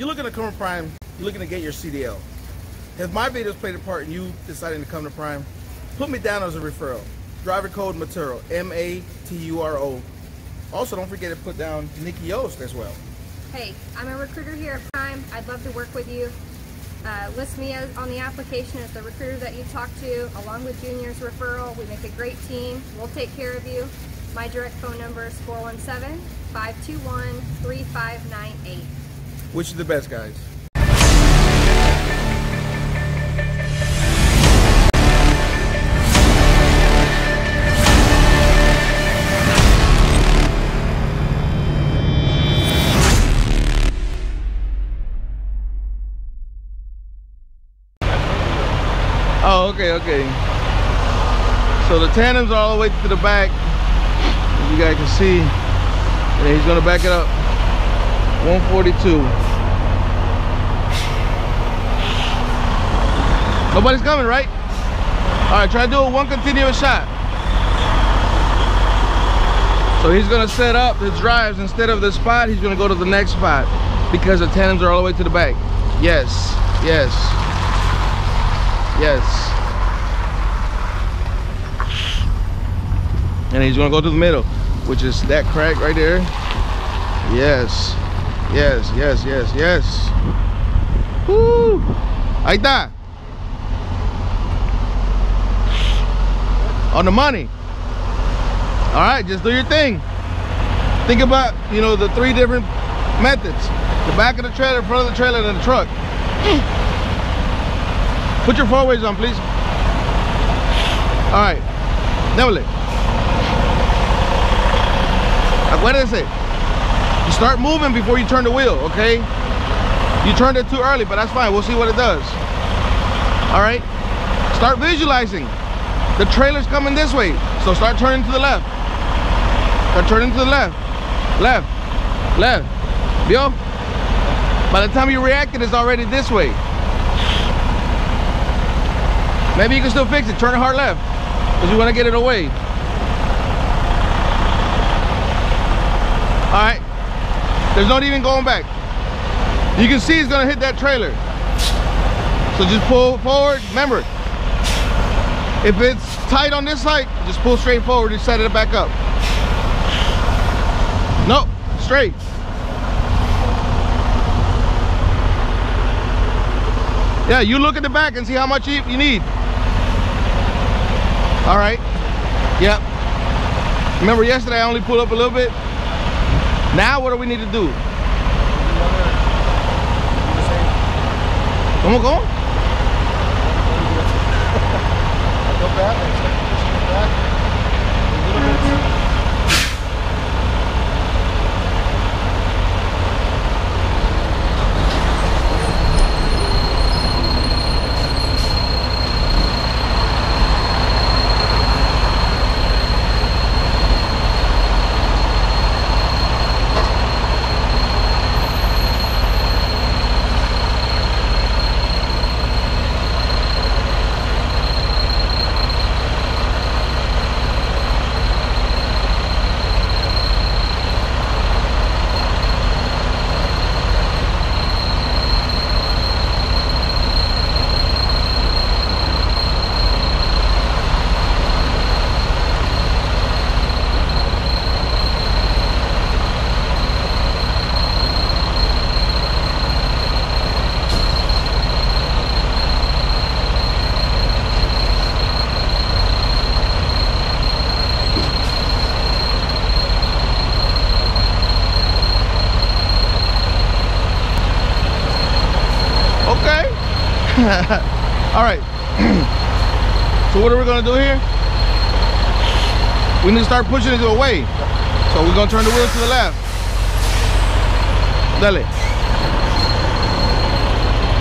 you're looking to come to Prime, you're looking to get your CDL. Has my videos played a part in you deciding to come to Prime? Put me down as a referral. Driver code Maturo, M-A-T-U-R-O. Also, don't forget to put down Nikki Yost as well. Hey, I'm a recruiter here at Prime. I'd love to work with you. Uh, list me as, on the application as the recruiter that you talk to, along with Junior's referral. We make a great team. We'll take care of you. My direct phone number is 417-521-3598. Which is the best, guys? Oh, okay, okay. So the tandems are all the way to the back. As you guys can see. And he's gonna back it up. 142. Nobody's coming, right? All right, try to do one continuous shot. So he's gonna set up the drives instead of the spot, he's gonna go to the next spot because the tandems are all the way to the back. Yes, yes. Yes. And he's gonna go to the middle, which is that crack right there. Yes. Yes, yes, yes, yes. Woo! Ahí está. On the money. All right, just do your thing. Think about, you know, the three different methods. The back of the trailer, front of the trailer, and the truck. Put your four-ways on, please. All right. Démosle. Acuérdese. Start moving before you turn the wheel, okay? You turned it too early, but that's fine. We'll see what it does. All right? Start visualizing. The trailer's coming this way. So start turning to the left. Start turning to the left. Left. Left. Vio? By the time you reacted, it's already this way. Maybe you can still fix it. Turn it hard left. Because you want to get it away. Alright. There's not even going back. You can see going to hit that trailer. So just pull forward. Remember, if it's tight on this side, just pull straight forward and set it back up. Nope. Straight. Yeah, you look at the back and see how much you need. All right. Yep. Remember yesterday I only pulled up a little bit? Now what do we need to do? ¿Cómo, cómo? Okay. All right. so what are we gonna do here? We need to start pushing it away. So we're gonna turn the wheel to the left. Dale.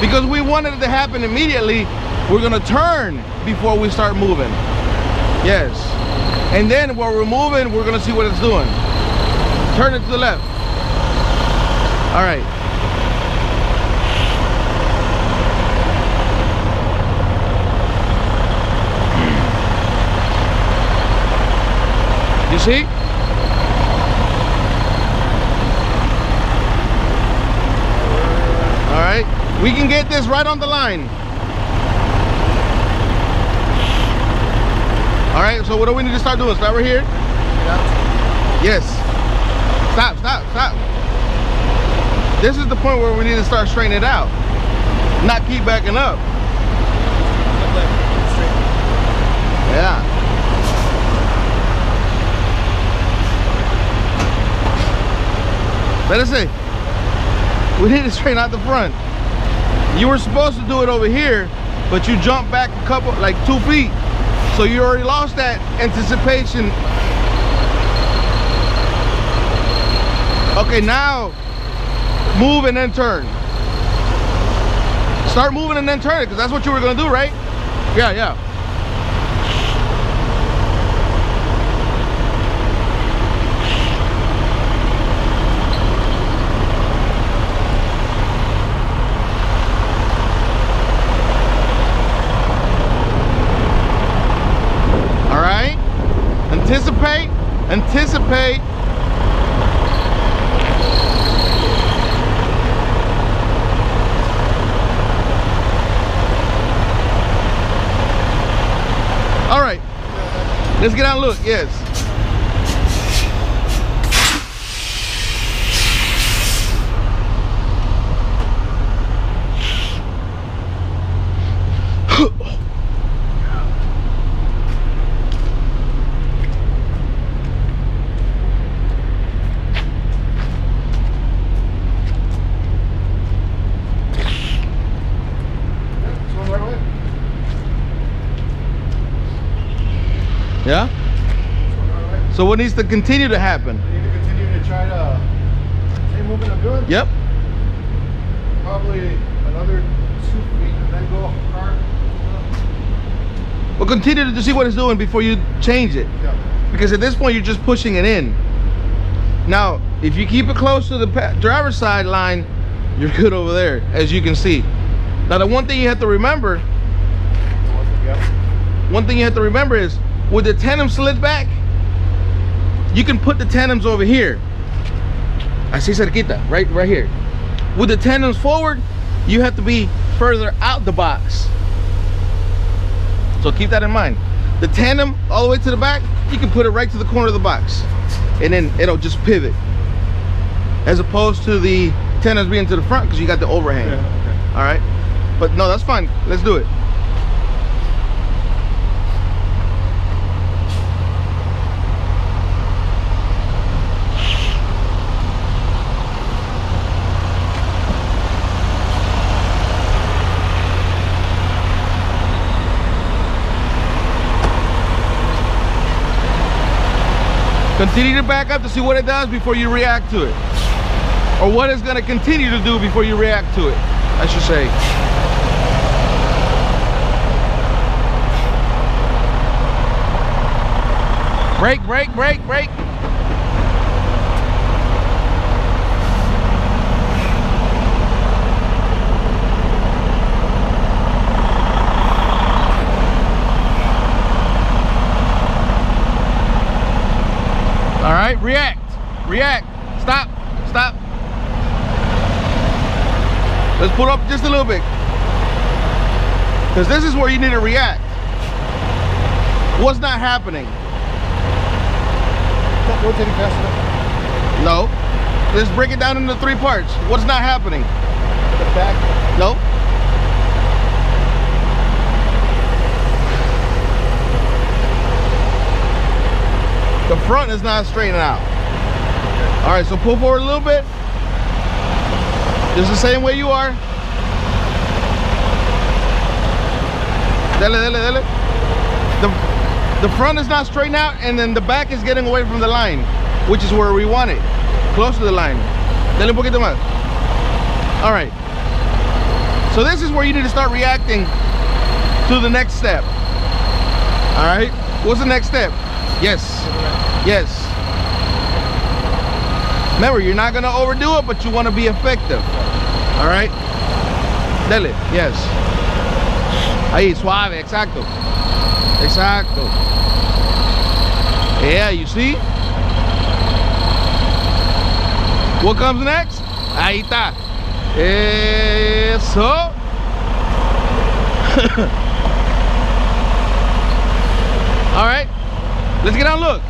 Because we wanted it to happen immediately, we're gonna turn before we start moving. Yes. And then while we're moving, we're gonna see what it's doing. Turn it to the left. All right. You see? All right, we can get this right on the line. All right, so what do we need to start doing? Start right here? Yes. Stop, stop, stop. This is the point where we need to start straightening it out. Not keep backing up. Yeah. Let us see. We need to straighten out the front. You were supposed to do it over here, but you jumped back a couple, like two feet. So you already lost that anticipation. Okay, now move and then turn. Start moving and then turn it, because that's what you were gonna do, right? Yeah, yeah. All right. Anticipate, anticipate. All right. Let's get out and look. Yes. Oh. Yeah? So what needs to continue to happen? I need to continue to try to same movement I'm doing. Yep. Probably another two feet and then go off hard. Well, continue to see what it's doing before you change it. Yeah. Because at this point, you're just pushing it in. Now, if you keep it close to the driver's side line, you're good over there, as you can see. Now, the one thing you have to remember, one thing you have to remember is, with the tandem slid back, you can put the tandems over here. Así cerquita, right, right here. With the tandems forward, you have to be further out the box. So keep that in mind. The tandem all the way to the back, you can put it right to the corner of the box. And then it'll just pivot. As opposed to the tandems being to the front because you got the overhang. Yeah, okay. All right. But no, that's fine. Let's do it. Continue to back up to see what it does before you react to it. Or what it's going to continue to do before you react to it, I should say. Break, break, break, break. All right, react, react. Stop, stop. Let's pull up just a little bit. Because this is where you need to react. What's not happening? Not rotating fast enough. No. Let's break it down into three parts. What's not happening? The back. No. The front is not straightening out. All right, so pull forward a little bit. Just the same way you are. Dele, dele, dele. The, the front is not straightened out and then the back is getting away from the line, which is where we want it, close to the line. Dele un poquito más. All right. So this is where you need to start reacting to the next step. All right. What's the next step? Yes. Yes. Remember, you're not gonna overdo it, but you want to be effective. All right. Dele. Yes. Ahí, suave. Exacto. Exacto. Yeah, you see? What comes next? Ahí está. Eso. All right, let's get and look.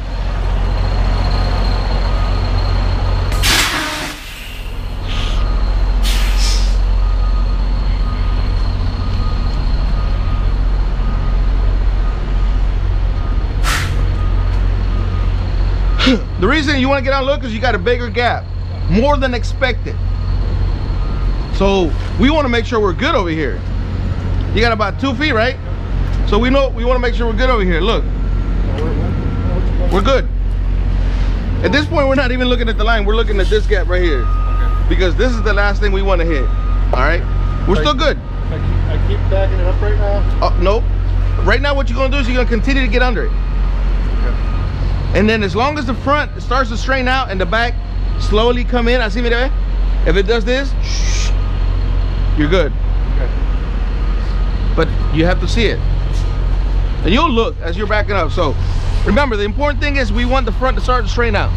the reason you want to get out and look is you got a bigger gap, more than expected. So we want to make sure we're good over here. You got about two feet, right? So we know we want to make sure we're good over here. Look, we're good. At this point, we're not even looking at the line. We're looking at this gap right here. Okay. Because this is the last thing we want to hit. All right? We're still good. I keep, I keep backing it up right now. Oh, nope. Right now, what you're going to do is you're going to continue to get under it. And then as long as the front starts to straighten out and the back slowly come in, I see me there. if it does this, you're good. But you have to see it. And you'll look as you're backing up. So remember, the important thing is we want the front to start to straighten out.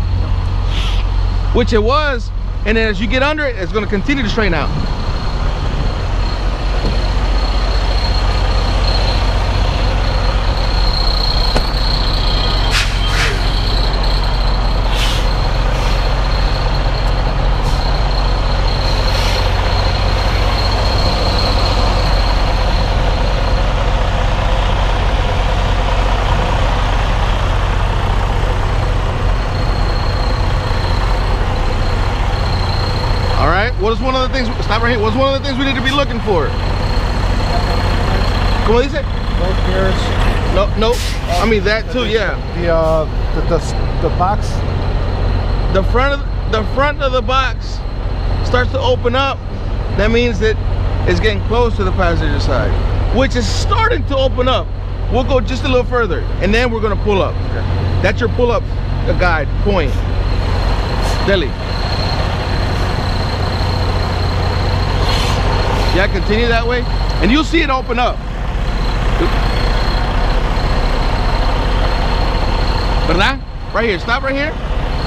Which it was, and then as you get under it, it's gonna continue to straighten out. All right. What is one of the things? Stop right here. What's one of the things we need to be looking for? Como dice? Both mirrors. No, no. I mean that too. Yeah. The uh, the the, the box. The front of the front of the box starts to open up. That means that it's getting close to the passenger side, which is starting to open up. We'll go just a little further, and then we're gonna pull up. Okay. That's your pull up uh, guide point. Deli. Yeah, continue that way, and you'll see it open up. ¿Verdad? Right here, stop right here.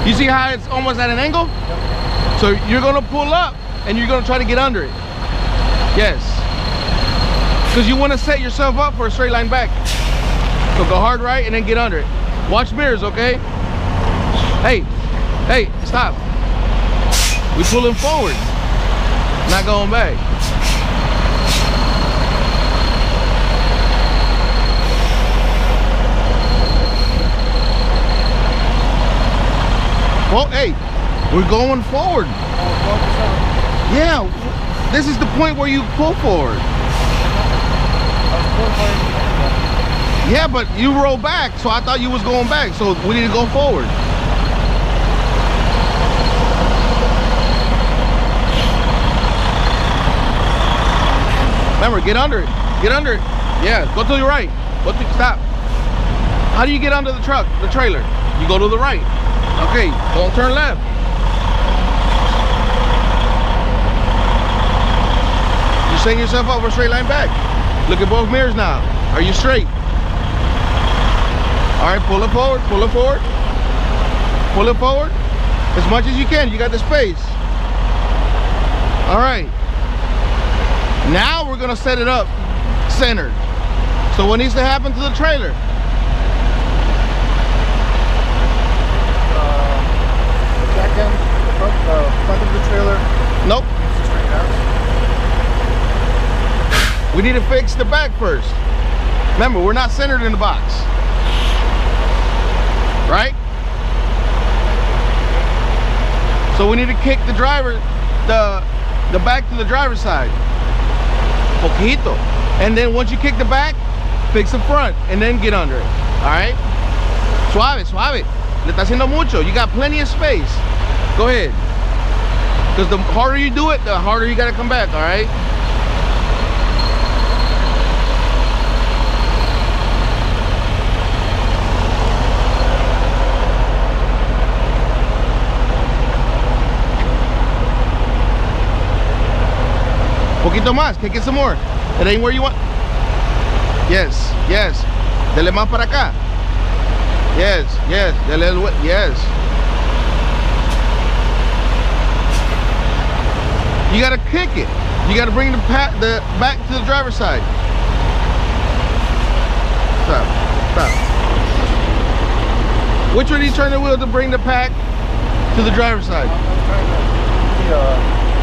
You see how it's almost at an angle? So you're gonna pull up and you're gonna try to get under it. Yes. Because you wanna set yourself up for a straight line back. So go hard right and then get under it. Watch mirrors, okay? Hey, hey, stop. We pulling forward, not going back. Well, hey, we're going forward. Yeah, this is the point where you pull forward. Yeah, but you roll back, so I thought you was going back. So we need to go forward. Remember, get under it. Get under it. Yeah, go to your right. Go to stop. How do you get under the truck, the trailer? You go to the right. Okay, don't turn left. You're setting yourself up for a straight line back. Look at both mirrors now. Are you straight? All right, pull it forward, pull it forward. Pull it forward as much as you can. You got the space. All right. Now we're gonna set it up centered. So what needs to happen to the trailer? Back end, the front, the front of the trailer Nope. We need to fix the back first. Remember, we're not centered in the box. Right? So we need to kick the driver, the the back to the driver's side. Poquito. And then once you kick the back, fix the front and then get under it. Alright? Suave, suave. Le está haciendo mucho. You got plenty of space. Go ahead. Because the harder you do it, the harder you gotta come back, alright? Poquito más, kick it some more. It ain't where you want. Yes, yes. Dele más para acá. Yes, yes. El we- yes. You gotta kick it. You got to bring the, pat, the back to the driver's side. Stop. Stop. Which way do you turn the wheel to bring the pack to the driver's side?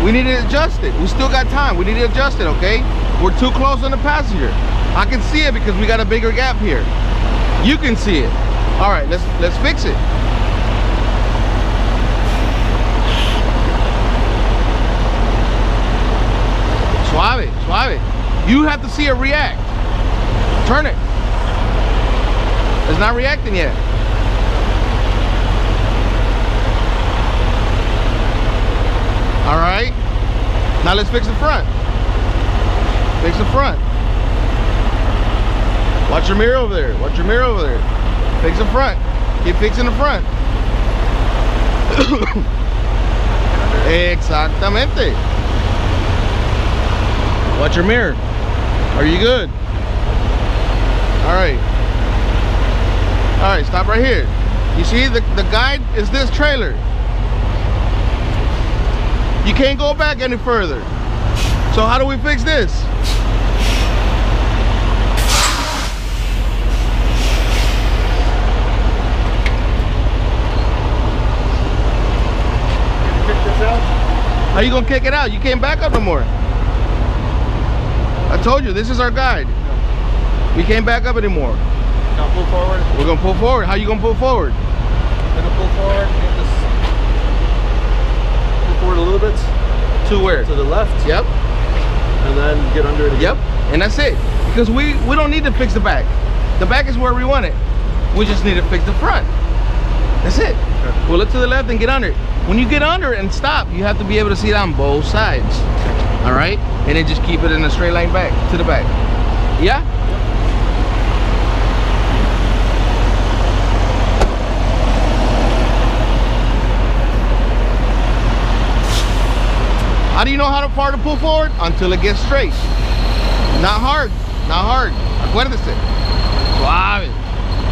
We need to adjust it. We still got time. We need to adjust it, okay? We're too close on the passenger. I can see it because we got a bigger gap here. You can see it. All right, let's let's fix it. Suave, suave. You have to see it react. Turn it. It's not reacting yet. All right. Now let's fix the front. Fix the front. Watch your mirror over there. Watch your mirror over there. Fix the front. Keep fixing the front. Exactamente. Watch your mirror. Are you good? All right. All right, stop right here. You see, the, the guide is this trailer. You can't go back any further. So how do we fix this? kick this out. How you gonna kick it out? You can't back up no more. I told you, this is our guide. We can't back up anymore. Now pull forward. We're gonna pull forward. How you gonna pull forward? We're gonna pull forward. Get this. Pull forward a little bit To where? to the left, Yep, and then get under it. Again. yep. And that's it. Because we, we don't need to fix the back. The back is where we want it. We just need to fix the front. That's it. Okay. We'll look to the left and get under it. When you get under it and stop, you have to be able to see it on both sides. All right? And then just keep it in a straight line back, to the back. Yeah? How do you know how to far to pull forward? Until it gets straight. Not hard, not hard. Acuérdese. Suave.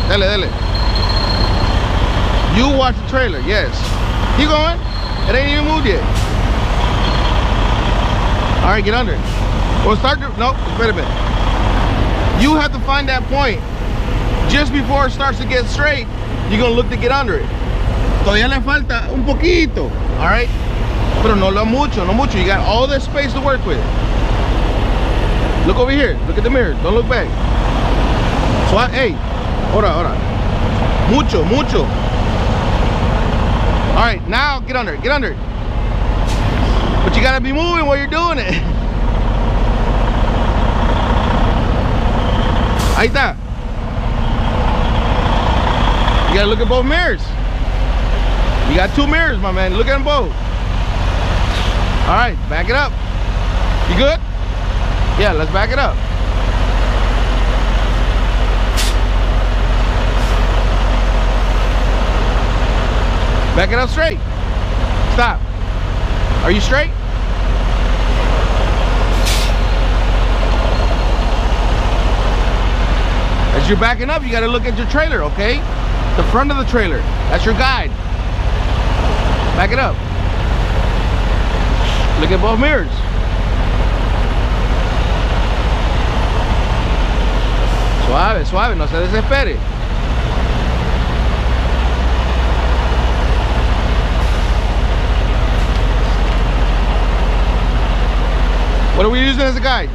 Dele, dele. You watch the trailer, yes. Keep going. It ain't even moved yet. All right, get under it. Well, start to, no, wait a minute. You have to find that point. Just before it starts to get straight, you're gonna look to get under it. Todavía le falta un poquito, all right? Pero no lo mucho, no mucho. You got all this space to work with. Look over here. Look at the mirror. Don't look back. So, hey, hold on, hold on. Mucho, mucho. All right, now get under it. Get under it. But you gotta be moving while you're doing it. Ahí está. You gotta look at both mirrors. You got two mirrors, my man. Look at them both. All right, back it up. You good? Yeah, let's back it up. Back it up straight. Stop. Are you straight? As you're backing up, you gotta look at your trailer, okay? The front of the trailer. That's your guide. Back it up. Look at both mirrors. Suave, suave, no se desespere. What are we using as a guide?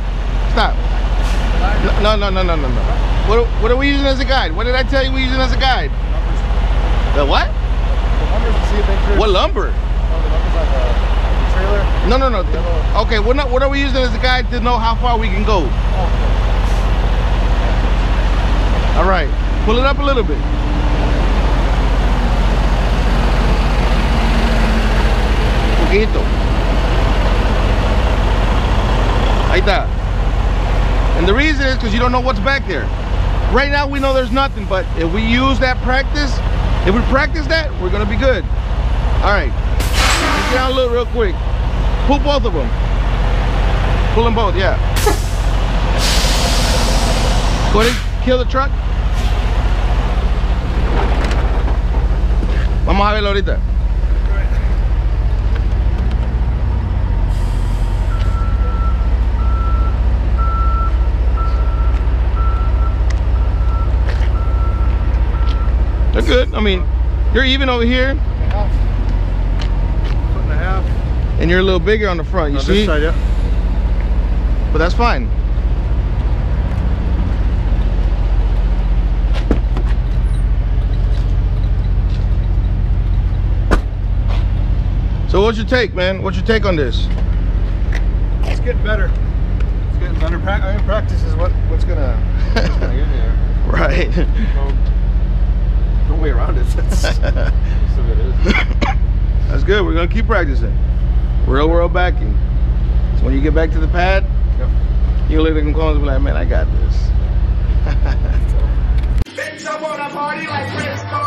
Stop. No, no, no, no, no, no. What, what are we using as a guide? What did I tell you we're using as a guide? The what? The numbers to see if they What lumber? No, no, no. Okay, what, not, what are we using as a guide to know how far we can go? All right, pull it up a little bit. Poquito. Ahí that And the reason is because you don't know what's back there. Right now we know there's nothing, but if we use that practice, if we practice that, we're gonna be good. All right, get down a little real quick. Pull both of them. Pull them both, yeah. Go ahead, kill the truck. Vamos a verlo ahorita. I mean, you're even over here, Foot and a half. and you're a little bigger on the front. You On see? side, yeah. But that's fine. So what's your take, man? What's your take on this? It's getting better. It's getting better. I mean, practice is what what's gonna, what's gonna get me there. Right. No, no way around it. That's, that's the way it is. That's good. We're gonna keep practicing. Real world backing. So when you get back to the pad, Yep. you look at them clones and be like, man, I got this. Bitch, I wanna party like Frisco.